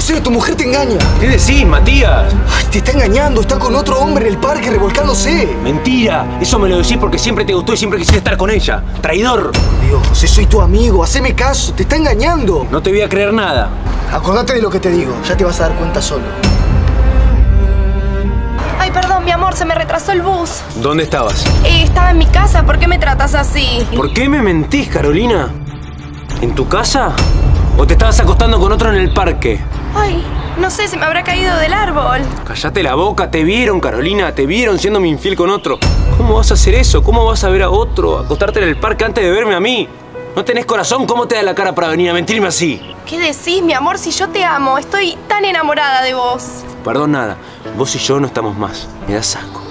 José, tu mujer te engaña. ¿Qué decís, Matías? Ay, te está engañando, está con otro hombre en el parque revolcándose. Mentira. Eso me lo decís porque siempre te gustó y siempre quisiste estar con ella. Traidor. Dios, José, soy tu amigo, haceme caso, te está engañando. No te voy a creer nada. Acordate de lo que te digo, ya te vas a dar cuenta solo. Ay, perdón, mi amor, se me retrasó el bus. ¿Dónde estabas? Eh, estaba en mi casa, ¿por qué me tratas así? ¿Por qué me mentís, Carolina? ¿En tu casa? ¿O te estabas acostando con otro en el parque? Ay, no sé, se me habrá caído del árbol. Cállate la boca, te vieron, Carolina, te vieron siendo mi infiel con otro. ¿Cómo vas a hacer eso? ¿Cómo vas a ver a otro acostarte en el parque antes de verme a mí? ¿No tenés corazón? ¿Cómo te da la cara para venir a mentirme así? ¿Qué decís, mi amor, si yo te amo? Estoy tan enamorada de vos. Perdón, nada. Vos y yo no estamos más. Me das asco.